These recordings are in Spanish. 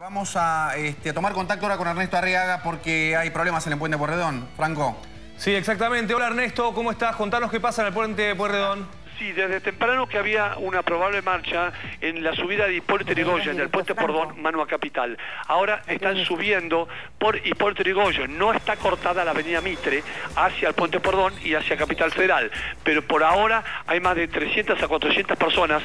Vamos a, este, tomar contacto ahora con Ernesto Arriaga porque hay problemas en el puente Porredón. Franco. Sí, exactamente. Hola Ernesto, ¿cómo estás? Contanos qué pasa en el puente Puerredón. Sí, desde temprano que había una probable marcha en la subida de Hipólito Yrigoyen, del puente Pordón, mano a Capital. Ahora están subiendo por Hipólito Yrigoyen. No está cortada la avenida Mitre hacia el puente Pordón y hacia Capital Federal. Pero por ahora hay más de 300 a 400 personas.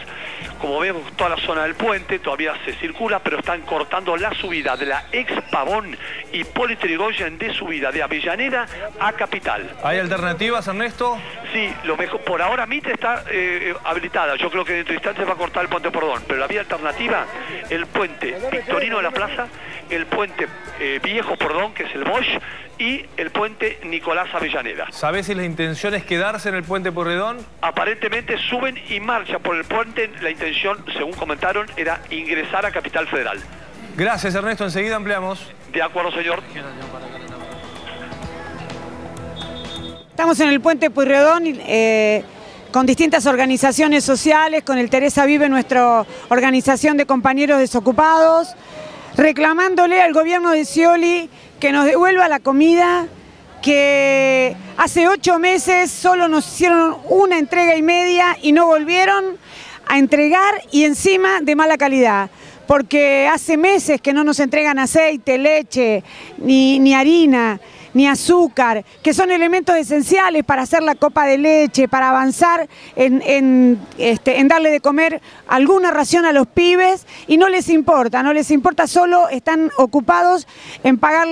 Como vemos, toda la zona del puente todavía se circula, pero están cortando la subida de la ex Pavón Hipólito Yrigoyen de subida de Avellaneda a Capital. ¿Hay alternativas, Ernesto? Sí, lo mejor, por ahora Mitre está eh, habilitada. Yo creo que dentro de instantes va a cortar el puente Pordón. Pero la vía alternativa, el puente Victorino de la Plaza, el puente eh, Viejo Pordón, que es el Bosch, y el puente Nicolás Avellaneda. ¿Sabés si la intención es quedarse en el puente Porredón? Aparentemente suben y marchan por el puente. La intención, según comentaron, era ingresar a Capital Federal. Gracias, Ernesto. Enseguida ampliamos. De acuerdo, señor. Estamos en el puente Purredón, eh, con distintas organizaciones sociales, con el Teresa Vive, nuestra organización de compañeros desocupados, reclamándole al gobierno de Scioli que nos devuelva la comida, que hace ocho meses solo nos hicieron una entrega y media y no volvieron a entregar y encima de mala calidad porque hace meses que no nos entregan aceite, leche, ni, ni harina ni azúcar, que son elementos esenciales para hacer la copa de leche, para avanzar en, este, en darle de comer alguna ración a los pibes. Y no les importa, no les importa, solo están ocupados en pagar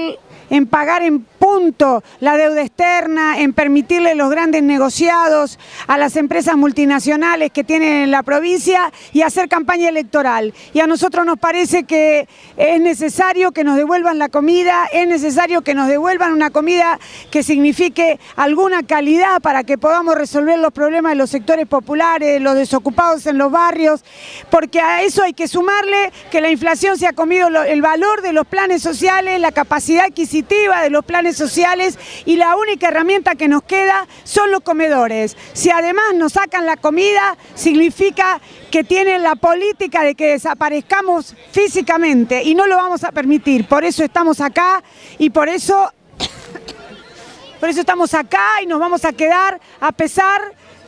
en pagar en punto la deuda externa, en permitirle los grandes negociados a las empresas multinacionales que tienen en la provincia y hacer campaña electoral. Y a nosotros nos parece que es necesario que nos devuelvan la comida, es necesario que nos devuelvan una comida que signifique alguna calidad para que podamos resolver los problemas de los sectores populares, los desocupados en los barrios, porque a eso hay que sumarle que la inflación se ha comido el valor de los planes sociales, la capacidad de los planes sociales y la única herramienta que nos queda son los comedores. Si además nos sacan la comida, significa que tienen la política de que desaparezcamos físicamente y no lo vamos a permitir. Por eso estamos acá y por eso, por eso estamos acá y nos vamos a quedar a pesar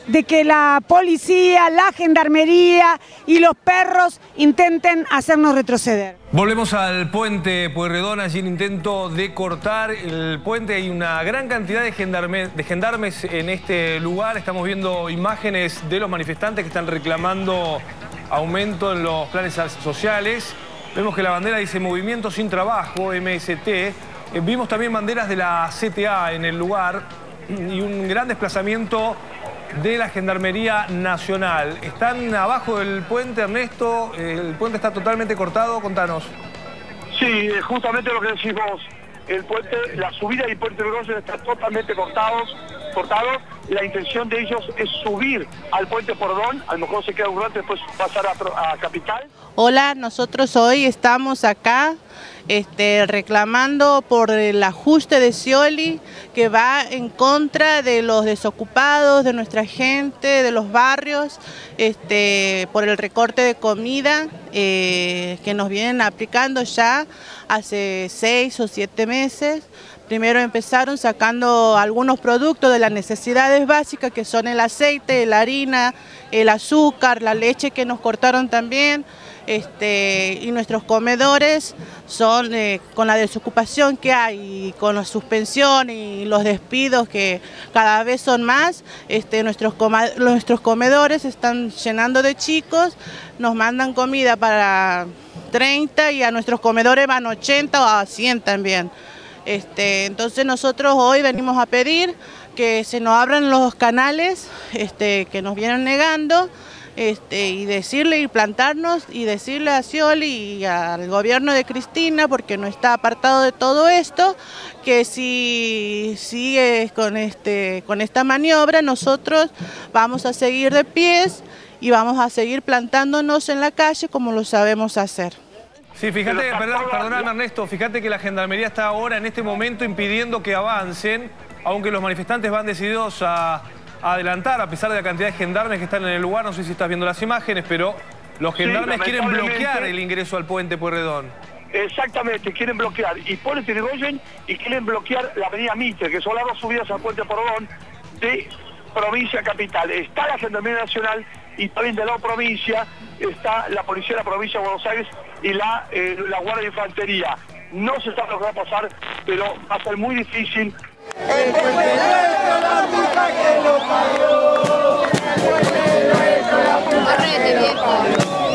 de que la policía, la gendarmería y los perros intenten hacernos retroceder. Volvemos al puente Pueyrredón, allí en intento de cortar el puente. Hay una gran cantidad de, de gendarmes en este lugar. Estamos viendo imágenes de los manifestantes que están reclamando aumento en los planes sociales. Vemos que la bandera dice Movimiento Sin Trabajo, MST. Eh, vimos también banderas de la CTA en el lugar y un gran desplazamiento de la Gendarmería Nacional. Están abajo del puente, Ernesto, el puente está totalmente cortado, contanos. Sí, justamente lo que decís vos, el puente, la subida y Puente Grosso está totalmente cortados, cortado. La intención de ellos es subir al puente Pordón, a lo mejor se queda un rato después pasar a, a Capital. Hola, nosotros hoy estamos acá este, reclamando por el ajuste de Scioli que va en contra de los desocupados, de nuestra gente, de los barrios, este, por el recorte de comida eh, que nos vienen aplicando ya hace seis o siete meses. Primero empezaron sacando algunos productos de las necesidades básicas que son el aceite, la harina, el azúcar, la leche que nos cortaron también. Este, y nuestros comedores son eh, con la desocupación que hay, con la suspensión y los despidos que cada vez son más, este, nuestros, nuestros comedores están llenando de chicos, nos mandan comida para 30 y a nuestros comedores van 80 o a 100 también. Este, entonces nosotros hoy venimos a pedir que se nos abran los canales este, que nos vienen negando este, y decirle y plantarnos y decirle a Scioli y al gobierno de Cristina, porque no está apartado de todo esto, que si sigue con, este, con esta maniobra nosotros vamos a seguir de pies y vamos a seguir plantándonos en la calle como lo sabemos hacer. Sí, fíjate, perdón, Ernesto, fíjate que la Gendarmería está ahora en este momento impidiendo que avancen, aunque los manifestantes van decididos a adelantar, a pesar de la cantidad de gendarmes que están en el lugar. No sé si estás viendo las imágenes, pero los gendarmes quieren bloquear el ingreso al puente Pueyrredón. Exactamente, quieren bloquear Hipólito Yrigoyen y quieren bloquear la avenida Mitre, que son las dos subidas al puente Pordón de provincia capital. Está la Gendarmería Nacional y también de la provincia está la Policía de la Provincia de Buenos Aires y la, eh, la Guardia de Infantería. No se sabe lo que va a pasar, pero va a ser muy difícil. El puente nuestro, la puta que lo parió. El puente nuestro, la puta que lo parió.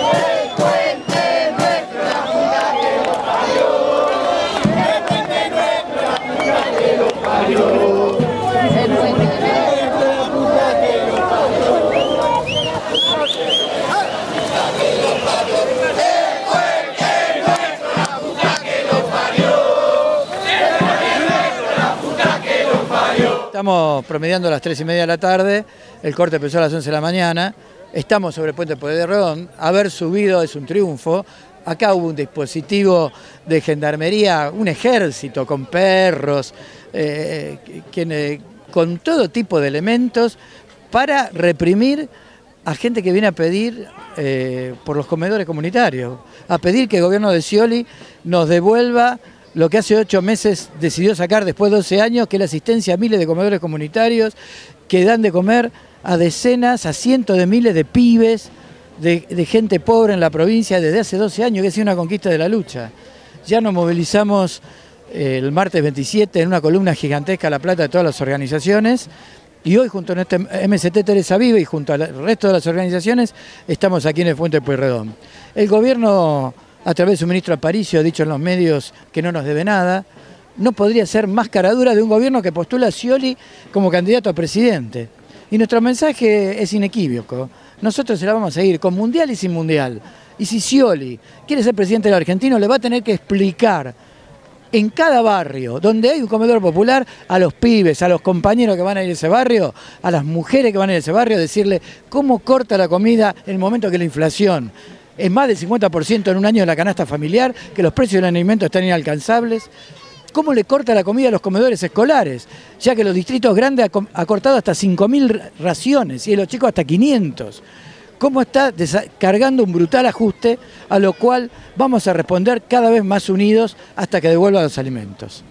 Estamos promediando las 3 y media de la tarde, el corte empezó a las 11 de la mañana, estamos sobre el puente Pueyrredón, haber subido es un triunfo, acá hubo un dispositivo de gendarmería, un ejército con perros, eh, con todo tipo de elementos para reprimir a gente que viene a pedir eh, por los comedores comunitarios, a pedir que el gobierno de Scioli nos devuelva lo que hace ocho meses decidió sacar después de 12 años, que es la asistencia a miles de comedores comunitarios que dan de comer a decenas, a cientos de miles de pibes, de, gente pobre en la provincia desde hace 12 años, que ha sido una conquista de la lucha. Ya nos movilizamos eh, el martes 27 en una columna gigantesca a La Plata de todas las organizaciones y hoy junto a este MST Teresa Viva y junto al resto de las organizaciones estamos aquí en el Fuente Pueyrredón. El gobierno a través de su ministro Aparicio, ha dicho en los medios que no nos debe nada, no podría ser más caradura de un gobierno que postula a Scioli como candidato a presidente. Y nuestro mensaje es inequívoco. Nosotros se la vamos a seguir con mundial y sin mundial. Y si Scioli quiere ser presidente del argentino, le va a tener que explicar en cada barrio donde hay un comedor popular a los pibes, a los compañeros que van a ir a ese barrio, a las mujeres que van a ir a ese barrio, decirle cómo corta la comida en el momento que la inflación es más del 50% en un año de la canasta familiar, que los precios del alimento están inalcanzables. ¿Cómo le corta la comida a los comedores escolares? Ya que los distritos grandes ha cortado hasta 5.000 raciones y los chicos hasta 500. ¿Cómo está cargando un brutal ajuste a lo cual vamos a responder cada vez más unidos hasta que devuelva los alimentos?